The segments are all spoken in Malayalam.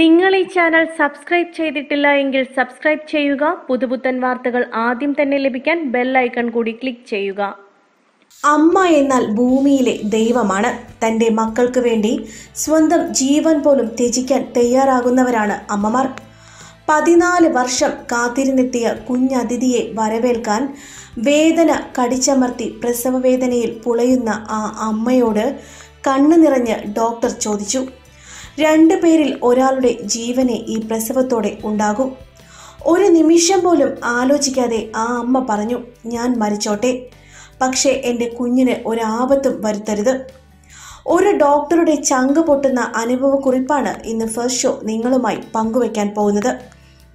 നിങ്ങൾ ഈ ചാനൽ സബ്സ്ക്രൈബ് ചെയ്തിട്ടില്ല എങ്കിൽ സബ്സ്ക്രൈബ് ചെയ്യുക. പുതുപുത്തൻ വാർത്തകൾ ആദ്യം തന്നെ ലഭിക്കാൻ ബെൽ ഐക്കൺ കൂടി ക്ലിക്ക് ചെയ്യുക. അമ്മ എന്നാൽ ഭൂമിയിലെ ദൈവമാണ്. തന്റെ മക്കൾക്ക് വേണ്ടി സ്വന്തം ജീവൻ പോലും ത്യജിക്കാൻ തയ്യാറാകുന്നവരാണ് അമ്മമാർ. പതിനാല് വർഷം കാത്തിരുന്നെത്തിയ കുഞ്ഞതിഥിയെ വരവേൽക്കാൻ വേദന കടിച്ചമർത്തി പ്രസവവേദനയിൽ പുളയുന്ന ആ അമ്മയോട് കണ്ണു നിറഞ്ഞ് ഡോക്ടർ ചോദിച്ചു. രണ്ടു പേരിൽ ഒരാളുടെ ജീവനെ ഈ പ്രസവത്തോടെ ഉണ്ടാകും. ഒരു നിമിഷം പോലും ആലോചിക്കാതെ ആ അമ്മ പറഞ്ഞു ഞാൻ മരിച്ചോട്ടെ. പക്ഷേ എന്റെ കുഞ്ഞിന് ഒരാപത്തും വരുത്തരുത്. ഒരു ഡോക്ടറുടെ ചങ്ക് പൊട്ടുന്ന അനുഭവക്കുറിപ്പാണ് ഇന്ന് ഫസ്റ്റ് ഷോ നിങ്ങളുമായി പങ്കുവയ്ക്കാൻ പോകുന്നത്.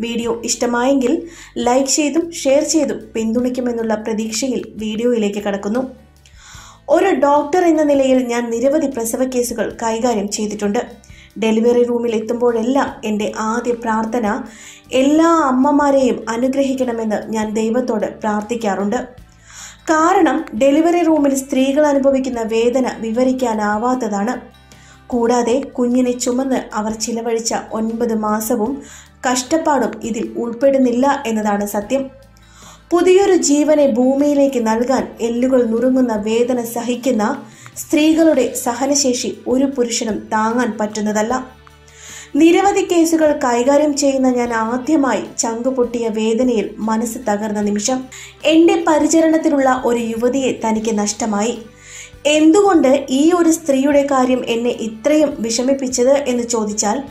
വീഡിയോ ഇഷ്ടമായെങ്കിൽ ലൈക്ക് ചെയ്തും ഷെയർ ചെയ്തും പിന്തുണയ്ക്കുമെന്നുള്ള പ്രതീക്ഷയിൽ വീഡിയോയിലേക്ക് കടക്കുന്നു. ഒരു ഡോക്ടർ എന്ന നിലയിൽ ഞാൻ നിരവധി പ്രസവ കേസുകൾ കൈകാര്യം ചെയ്തിട്ടുണ്ട്. ഡെലിവറി റൂമിൽ എത്തുമ്പോഴെല്ലാം എന്റെ ആദ്യ പ്രാർത്ഥന എല്ലാ അമ്മമാരെയും അനുഗ്രഹിക്കണമെന്ന് ഞാൻ ദൈവത്തോട് പ്രാർത്ഥിക്കാറുണ്ട്. കാരണം ഡെലിവറി റൂമിൽ സ്ത്രീകൾ അനുഭവിക്കുന്ന വേദന വിവരിക്കാനാവാത്തതാണ്. കൂടാതെ കുഞ്ഞിനെ ചുമന്ന് അവർ ചിലവഴിച്ച ഒൻപത് മാസവും കഷ്ടപ്പാടും ഇതിൽ ഉൾപ്പെടുന്നില്ല എന്നതാണ് സത്യം. പുതിയൊരു ജീവനെ ഭൂമിയിലേക്ക് നൽകാൻ എല്ലുകൾ നുറുങ്ങുന്ന വേദന സഹിക്കുന്ന സ്ത്രീകളുടെ സഹനശേഷി ഒരു പുരുഷനും താങ്ങാൻ പറ്റുന്നതല്ല. നിരവധി കേസുകൾ കൈകാര്യം ചെയ്യുന്ന ഞാൻ ആദ്യമായി ചങ്കു പൊട്ടിയ വേദനയിൽ മനസ്സ് തകർന്ന നിമിഷം എന്റെ പരിചരണത്തിലുള്ള ഒരു യുവതിയെ തനിക്ക് നഷ്ടമായി. എന്തുകൊണ്ട് ഈ ഒരു സ്ത്രീയുടെ കാര്യം എന്നെ ഇത്രയും വിഷമിപ്പിച്ചത് എന്ന് ചോദിച്ചാൽ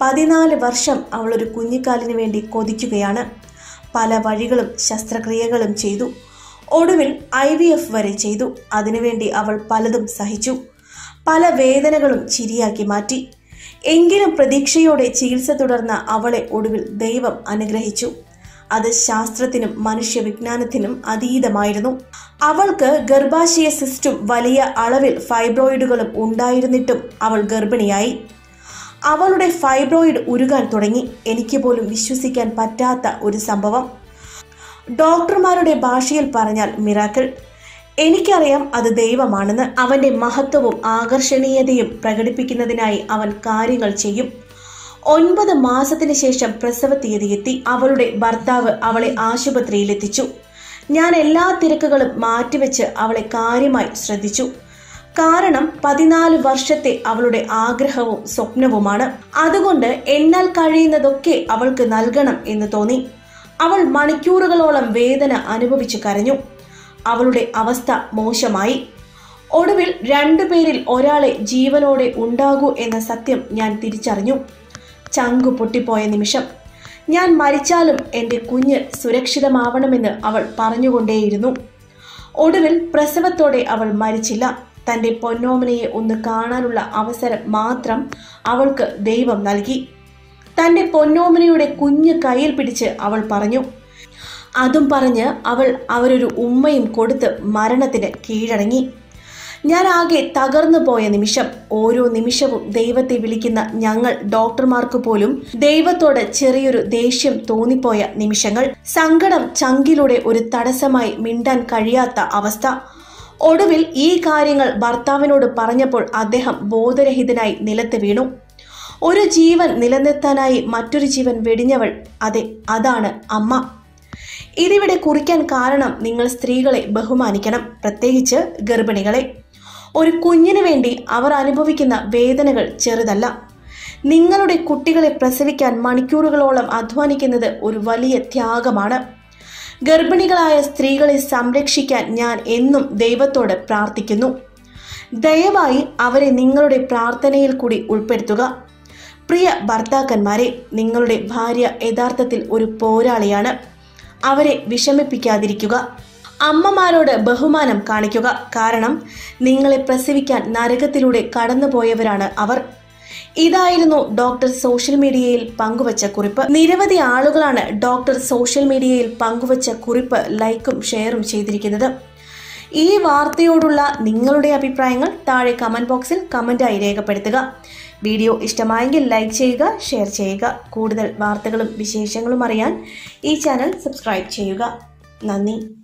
പതിനാല് വർഷം അവളൊരു കുഞ്ഞിക്കാലിന് വേണ്ടി കൊതിക്കുകയാണ്. പല വഴികളും ശസ്ത്രക്രിയകളും ചെയ്തു. ഒടുവിൽ ഐ വി എഫ് വരെ ചെയ്തു. അതിനുവേണ്ടി അവൾ പലതും സഹിച്ചു. പല വേദനകളും ചിരിയാക്കി മാറ്റി. എങ്കിലും പ്രതീക്ഷയോടെ ചികിത്സ തുടർന്ന അവളെ ഒടുവിൽ ദൈവം അനുഗ്രഹിച്ചു. അത് ശാസ്ത്രത്തിനും മനുഷ്യവിജ്ഞാനത്തിനും അതീതമായിരുന്നു. അവൾക്ക് ഗർഭാശയ സിസ്റ്റും വലിയ അളവിൽ ഫൈബ്രോയിഡുകളും ഉണ്ടായിരുന്നിട്ടും അവൾ ഗർഭിണിയായി. അവളുടെ ഫൈബ്രോയിഡ് ഉരുകാൻ തുടങ്ങി. എനിക്ക് പോലും വിശ്വസിക്കാൻ പറ്റാത്ത ഒരു സംഭവം. ഡോക്ടർമാരുടെ ഭാഷയിൽ പറഞ്ഞാൽ മിറാക്കിൾ. എനിക്കറിയാം അത് ദൈവമാണെന്ന്. അവന്റെ മഹത്വവും ആകർഷണീയതയും പ്രകടിപ്പിക്കുന്നതിനായി അവൻ കാര്യങ്ങൾ ചെയ്യും. ഒൻപത് മാസത്തിന് ശേഷം പ്രസവ തീയതി എത്തി അവളുടെ ഭർത്താവ് അവളെ ആശുപത്രിയിലെത്തിച്ചു. ഞാൻ എല്ലാ തിരക്കുകളും മാറ്റിവെച്ച് അവളെ കാര്യമായി ശ്രദ്ധിച്ചു. കാരണം പതിനാല് വർഷത്തെ അവളുടെ ആഗ്രഹവും സ്വപ്നവുമാണ്. അതുകൊണ്ട് എന്നാൽ കഴിയുന്നതൊക്കെ അവൾക്ക് നൽകണം എന്ന് തോന്നി. അവൾ മണിക്കൂറുകളോളം വേദന അനുഭവിച്ചു കരഞ്ഞു. അവളുടെ അവസ്ഥ മോശമായി. ഒടുവിൽ രണ്ടുപേരിൽ ഒരാളെ ജീവനോടെ ഉണ്ടാകൂ എന്ന സത്യം ഞാൻ തിരിച്ചറിഞ്ഞു. ചങ്കു പൊട്ടിപ്പോയ നിമിഷം. ഞാൻ മരിച്ചാലും എന്റെ കുഞ്ഞ് സുരക്ഷിതമാവണമെന്ന് അവൾ പറഞ്ഞുകൊണ്ടേയിരുന്നു. ഒടുവിൽ പ്രസവത്തോടെ അവൾ മരിച്ചില്ല. തന്റെ പൊന്നോമനയെ ഒന്ന് കാണാനുള്ള അവസരം മാത്രം അവൾക്ക് ദൈവം നൽകി. തന്റെ പൊന്നോമനയുടെ കുഞ്ഞ് കയ്യിൽ പിടിച്ച് അവൾ പറഞ്ഞു അതും പറഞ്ഞ് അവൾ അവരൊരു ഉമ്മയും കൊടുത്ത് മരണത്തിന് കീഴടങ്ങി. ഞാൻ ആകെ തകർന്നു പോയ നിമിഷം ഓരോ നിമിഷവും ദൈവത്തെ വിളിക്കുന്ന ഞങ്ങൾ ഡോക്ടർമാർക്ക് പോലും ദൈവത്തോട് ചെറിയൊരു ദേഷ്യം തോന്നിപ്പോയ നിമിഷങ്ങൾ സങ്കടം ചങ്കിലൂടെ ഒരു തടസ്സമായി മിണ്ടാൻ കഴിയാത്ത അവസ്ഥ. ഒടുവിൽ ഈ കാര്യങ്ങൾ ഭർത്താവിനോട് പറഞ്ഞപ്പോൾ അദ്ദേഹം ബോധരഹിതനായി നിലത്ത് വീണു. ഒരു ജീവൻ നിലനിർത്താനായി മറ്റൊരു ജീവൻ വെടിഞ്ഞവൾ അതെ അതാണ് അമ്മ. ഇതിവിടെ കുറിക്കാൻ കാരണം നിങ്ങൾ സ്ത്രീകളെ ബഹുമാനിക്കണം പ്രത്യേകിച്ച് ഗർഭിണികളെ. ഒരു കുഞ്ഞിനു വേണ്ടി അവർ അനുഭവിക്കുന്ന വേദനകൾ ചെറുതല്ല. നിങ്ങളുടെ കുട്ടികളെ പ്രസവിക്കാൻ മണിക്കൂറുകളോളം അധ്വാനിക്കുന്നത് ഒരു വലിയ ത്യാഗമാണ്. ഗർഭിണികളായ സ്ത്രീകളെ സംരക്ഷിക്കാൻ ഞാൻ എന്നും ദൈവത്തോട് പ്രാർത്ഥിക്കുന്നു. ദയവായി അവരെ നിങ്ങളുടെ പ്രാർത്ഥനയിൽ കൂടി ഉൾപ്പെടുത്തുക. പ്രിയ ഭർത്താക്കന്മാരെ നിങ്ങളുടെ ഭാര്യ യഥാർത്ഥത്തിൽ ഒരു പോരാളിയാണ്. അവരെ വിഷമിപ്പിക്കാതിരിക്കുക. അമ്മമാരോട് ബഹുമാനം കാണിക്കുക. കാരണം നിങ്ങളെ പ്രസവിക്കാൻ നരകത്തിലൂടെ കടന്നുപോയവരാണ് അവർ. ഇതായിരുന്നു ഡോക്ടർ സോഷ്യൽ മീഡിയയിൽ പങ്കുവച്ച കുറിപ്പ്. നിരവധി ആളുകളാണ് ഡോക്ടർ സോഷ്യൽ മീഡിയയിൽ പങ്കുവച്ച കുറിപ്പ് ലൈക്കും ഷെയറും ചെയ്തിരിക്കുന്നത്. ഈ വാർത്തയോടുള്ള നിങ്ങളുടെ അഭിപ്രായങ്ങൾ താഴെ കമന്റ് ബോക്സിൽ കമന്റായി രേഖപ്പെടുത്തുക. വീഡിയോ ഇഷ്ടമായെങ്കിൽ ലൈക്ക് ചെയ്യുക ഷെയർ ചെയ്യുക. കൂടുതൽ വാർത്തകളും വിശേഷങ്ങളും അറിയാൻ ഈ ചാനൽ സബ്സ്ക്രൈബ് ചെയ്യുക. നന്ദി.